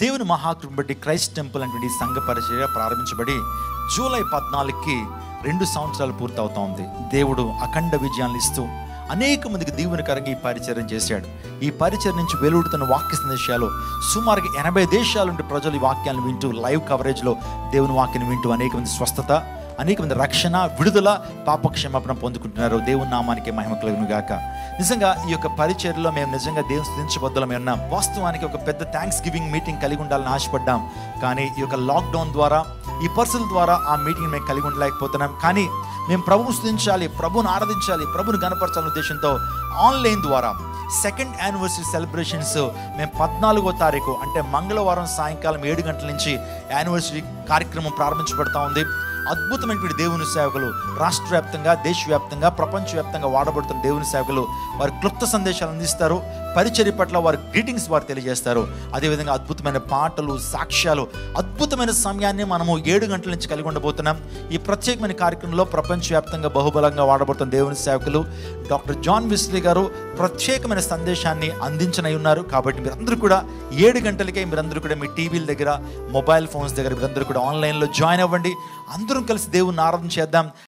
దేవుని మహాకృపను బట్టి క్రైస్ట్ టెంపుల్ అనేటువంటి సంఘ పరిచర్య ప్రారంభించబడి జూలై పద్నాలుగుకి రెండు సంవత్సరాలు పూర్తవుతా ఉంది. దేవుడు అఖండ విజయాన్ని ఇస్తూ అనేక మందికి దీవెనకరంగా ఈ పరిచయం చేశాడు. ఈ పరిచయం నుంచి వెలువడుతున్న వాక్య సందేశాలు సుమారుగా ఎనభై దేశాల నుండి ప్రజలు ఈ వాక్యాలను వింటూ లైవ్ కవరేజ్లో దేవుని వాక్యాన్ని వింటూ అనేక మంది స్వస్థత అనేక మంది రక్షణ విడుదల పాపక్షమాపణ పొందుకుంటున్నారు. దేవుని నామానికి మహిమ కలుగును గాక. నిజంగా ఈ యొక్క పరిచర్లో మేము నిజంగా దేవుని స్థితించబద్దులమే ఉన్నాం వాస్తవానికి ఒక పెద్ద థ్యాంక్స్ గివింగ్ మీటింగ్ కలిగి ఉండాలని ఆశపడ్డాం. కానీ ఈ యొక్క లాక్డౌన్ ద్వారా ఈ పరిస్థితుల ద్వారా ఆ మీటింగ్ మేము కలిగి ఉండలేకపోతున్నాం. కానీ మేము ప్రభువు స్థుతించాలి ప్రభుని ఆరాధించాలి ప్రభుని గనపరచాలనే ఉద్దేశంతో ఆన్లైన్ ద్వారా సెకండ్ యానివర్సరీ సెలబ్రేషన్స్ మేము పద్నాలుగో తారీఖు అంటే మంగళవారం సాయంకాలం ఏడు గంటల నుంచి యానివర్సరీ కార్యక్రమం ప్రారంభించబడతా ఉంది. అద్భుతమైనటువంటి దేవుని సేవకులు రాష్ట్ర వ్యాప్తంగా దేశవ్యాప్తంగా ప్రపంచవ్యాప్తంగా వాడబడుతున్న దేవుని సేవకులు వారి క్లుప్త సందేశాలు అందిస్తారు. పరిచర్య పట్ల వారు గ్రీటింగ్స్ వారు తెలియజేస్తారు. అదేవిధంగా అద్భుతమైన పాటలు సాక్ష్యాలు అద్భుతమైన సమయాన్ని మనము ఏడు గంటల నుంచి కలిగి ఉండబోతున్నాం. ఈ ప్రత్యేకమైన కార్యక్రమంలో ప్రపంచవ్యాప్తంగా బహుబలంగా వాడబడుతున్న దేవుని సేవకులు డాక్టర్ జాన్ విస్లీ గారు ప్రత్యేకమైన సందేశాన్ని అందించనై ఉన్నారు. కాబట్టి మీరందరూ కూడా ఏడు గంటలకే మీరందరూ కూడా మీ టీవీల దగ్గర మొబైల్ ఫోన్స్ దగ్గర మీరందరూ కూడా ఆన్లైన్లో జాయిన్ అవ్వండి. అందరం కలిసి దేవుని ఆరాధన చేద్దాం.